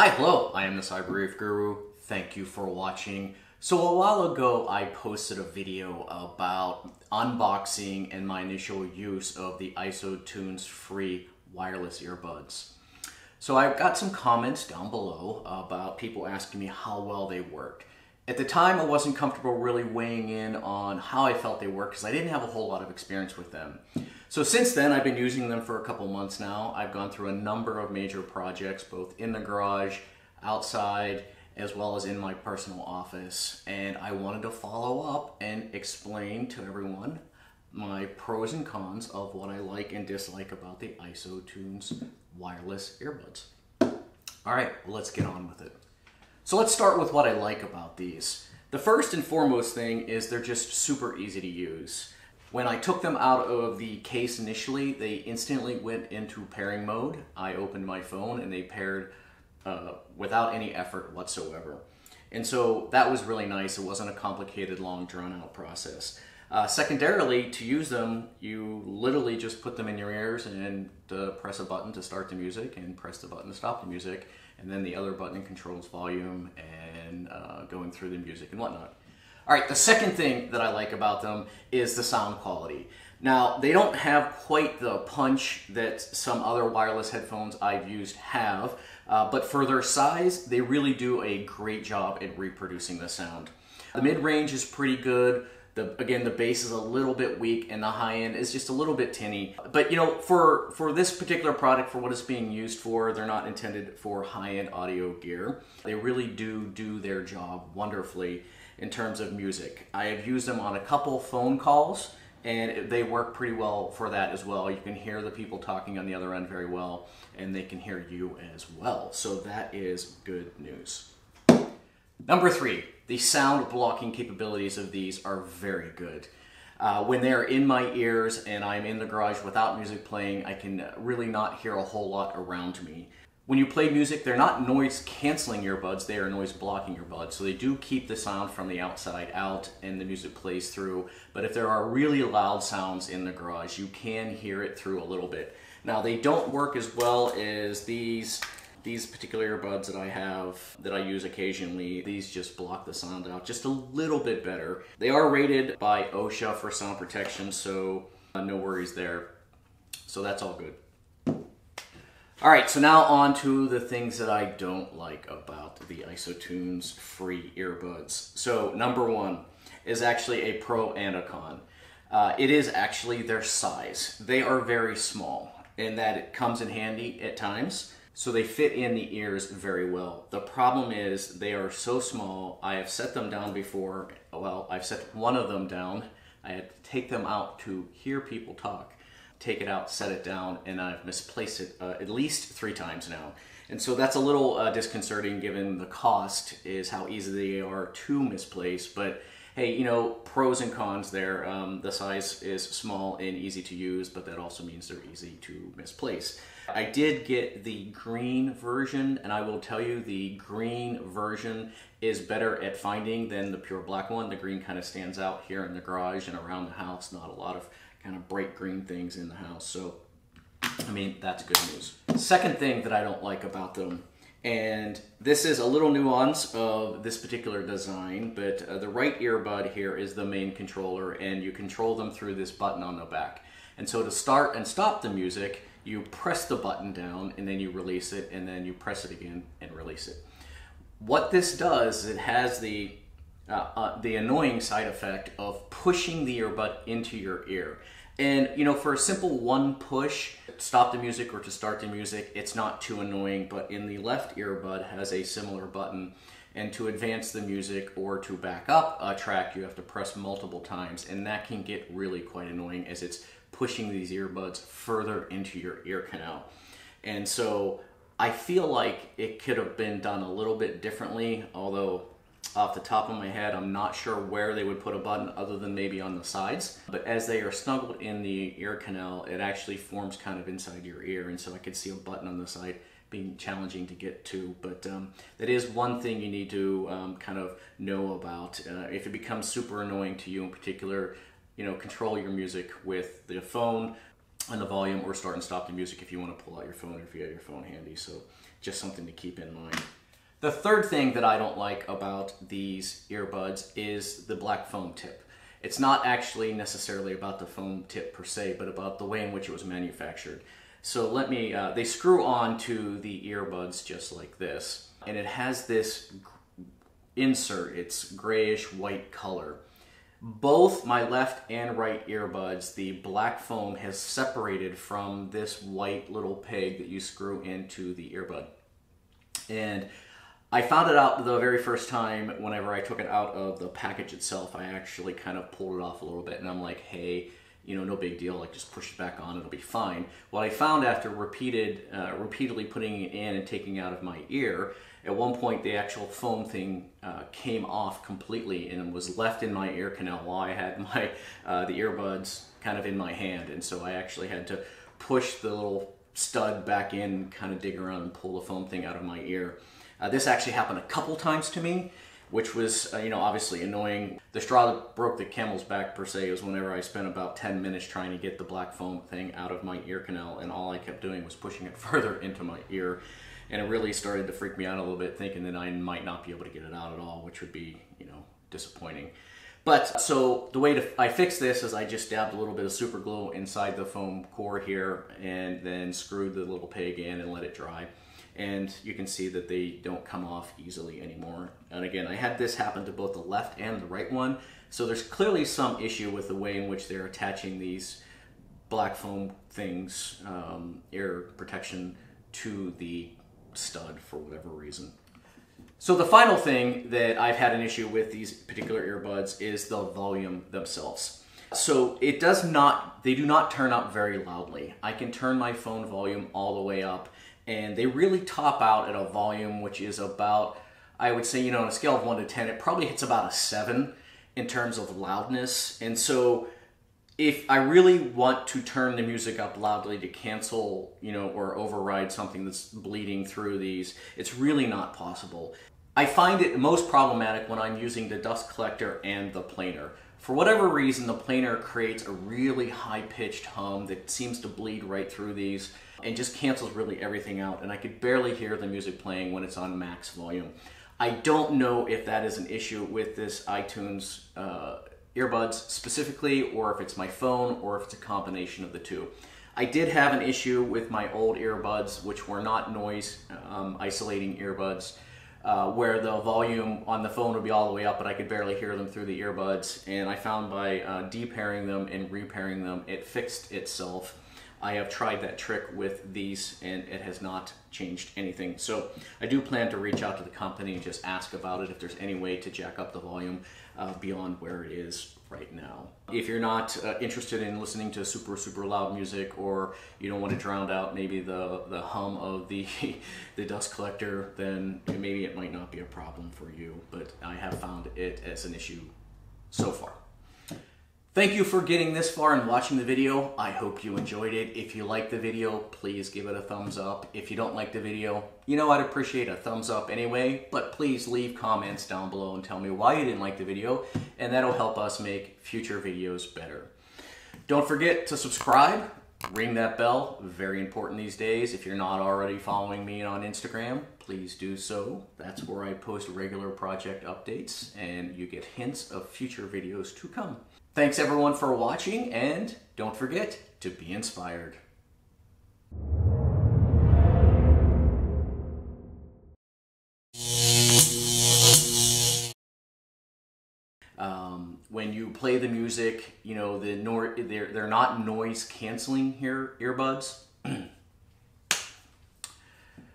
Hi, hello, I am the Cyber Guru. Thank you for watching. So a while ago, I posted a video about unboxing and my initial use of the ISOtunes free wireless earbuds. So I got some comments down below about people asking me how well they work. At the time, I wasn't comfortable really weighing in on how I felt they work because I didn't have a whole lot of experience with them. So since then, I've been using them for a couple months now. I've gone through a number of major projects, both in the garage, outside, as well as in my personal office. And I wanted to follow up and explain to everyone my pros and cons of what I like and dislike about the ISOtunes wireless earbuds. All right, let's get on with it. So let's start with what I like about these. The first and foremost thing is they're just super easy to use. When I took them out of the case initially, they instantly went into pairing mode. I opened my phone and they paired uh, without any effort whatsoever. And so that was really nice. It wasn't a complicated, long, drawn out process. Uh, secondarily, to use them, you literally just put them in your ears and uh, press a button to start the music and press the button to stop the music. And then the other button controls volume and uh, going through the music and whatnot. All right, the second thing that I like about them is the sound quality. Now, they don't have quite the punch that some other wireless headphones I've used have, uh, but for their size, they really do a great job at reproducing the sound. The mid-range is pretty good. The, again, the bass is a little bit weak and the high end is just a little bit tinny. But you know, for, for this particular product, for what it's being used for, they're not intended for high-end audio gear. They really do do their job wonderfully in terms of music. I have used them on a couple phone calls and they work pretty well for that as well. You can hear the people talking on the other end very well and they can hear you as well. So that is good news. Number three, the sound blocking capabilities of these are very good. Uh, when they're in my ears and I'm in the garage without music playing, I can really not hear a whole lot around me. When you play music, they're not noise canceling earbuds, they are noise blocking earbuds. So they do keep the sound from the outside out and the music plays through. But if there are really loud sounds in the garage, you can hear it through a little bit. Now they don't work as well as these these particular earbuds that I have that I use occasionally, these just block the sound out just a little bit better. They are rated by OSHA for sound protection, so uh, no worries there. So that's all good. All right, so now on to the things that I don't like about the ISOtunes free earbuds. So number one is actually a pro and a con. Uh, it is actually their size. They are very small and that it comes in handy at times so they fit in the ears very well. The problem is they are so small. I have set them down before. Well, I've set one of them down. I had to take them out to hear people talk. Take it out, set it down, and I've misplaced it uh, at least three times now. And so that's a little uh, disconcerting given the cost is how easy they are to misplace. But hey, you know, pros and cons there. Um, the size is small and easy to use, but that also means they're easy to misplace. I did get the green version, and I will tell you the green version is better at finding than the pure black one. The green kind of stands out here in the garage and around the house. Not a lot of kind of bright green things in the house. So, I mean, that's good news. Second thing that I don't like about them and this is a little nuance of this particular design, but uh, the right earbud here is the main controller and you control them through this button on the back. And so to start and stop the music, you press the button down and then you release it and then you press it again and release it. What this does, it has the uh, uh, the annoying side effect of pushing the earbud into your ear. And you know, for a simple one push, to stop the music or to start the music, it's not too annoying. But in the left earbud has a similar button. And to advance the music or to back up a track, you have to press multiple times. And that can get really quite annoying as it's pushing these earbuds further into your ear canal. And so I feel like it could have been done a little bit differently, although off the top of my head, I'm not sure where they would put a button other than maybe on the sides. But as they are snuggled in the ear canal, it actually forms kind of inside your ear. And so I could see a button on the side being challenging to get to. But um, that is one thing you need to um, kind of know about. Uh, if it becomes super annoying to you in particular, you know, control your music with the phone and the volume or start and stop the music if you want to pull out your phone or if you have your phone handy. So just something to keep in mind. The third thing that I don't like about these earbuds is the black foam tip. It's not actually necessarily about the foam tip per se, but about the way in which it was manufactured. So let me, uh, they screw on to the earbuds just like this. And it has this insert, it's grayish white color. Both my left and right earbuds, the black foam has separated from this white little peg that you screw into the earbud. And I found it out the very first time whenever I took it out of the package itself. I actually kind of pulled it off a little bit and I'm like, hey, you know, no big deal, like just push it back on, it'll be fine. What I found after repeated, uh, repeatedly putting it in and taking out of my ear, at one point the actual foam thing uh, came off completely and was left in my ear canal while I had my, uh, the earbuds kind of in my hand. And so I actually had to push the little stud back in, kind of dig around and pull the foam thing out of my ear. Uh, this actually happened a couple times to me which was, uh, you know, obviously annoying. The straw that broke the camel's back, per se, was whenever I spent about 10 minutes trying to get the black foam thing out of my ear canal, and all I kept doing was pushing it further into my ear. And it really started to freak me out a little bit, thinking that I might not be able to get it out at all, which would be, you know, disappointing. But so the way to I fix this is I just dabbed a little bit of super glue inside the foam core here and then screwed the little peg in and let it dry and you can see that they don't come off easily anymore. And again, I had this happen to both the left and the right one, so there's clearly some issue with the way in which they're attaching these black foam things, um, ear protection, to the stud for whatever reason. So the final thing that I've had an issue with these particular earbuds is the volume themselves. So it does not, they do not turn up very loudly. I can turn my phone volume all the way up and they really top out at a volume which is about, I would say, you know, on a scale of 1 to 10, it probably hits about a 7 in terms of loudness. And so if I really want to turn the music up loudly to cancel, you know, or override something that's bleeding through these, it's really not possible. I find it most problematic when I'm using the dust collector and the planer. For whatever reason, the planer creates a really high-pitched hum that seems to bleed right through these and just cancels really everything out. And I could barely hear the music playing when it's on max volume. I don't know if that is an issue with this iTunes uh, earbuds specifically, or if it's my phone, or if it's a combination of the two. I did have an issue with my old earbuds, which were not noise um, isolating earbuds, uh, where the volume on the phone would be all the way up, but I could barely hear them through the earbuds. And I found by uh, de-pairing them and repairing them, it fixed itself. I have tried that trick with these and it has not changed anything. So I do plan to reach out to the company and just ask about it if there's any way to jack up the volume uh, beyond where it is right now. If you're not uh, interested in listening to super, super loud music or you don't want to drown out maybe the, the hum of the, the dust collector, then maybe it might not be a problem for you, but I have found it as an issue so far. Thank you for getting this far and watching the video. I hope you enjoyed it. If you like the video, please give it a thumbs up. If you don't like the video, you know I'd appreciate a thumbs up anyway, but please leave comments down below and tell me why you didn't like the video, and that'll help us make future videos better. Don't forget to subscribe, ring that bell, very important these days. If you're not already following me on Instagram, please do so. That's where I post regular project updates and you get hints of future videos to come. Thanks everyone for watching and don't forget to be inspired. Um, when you play the music, you know, the nor they're, they're not noise canceling here earbuds.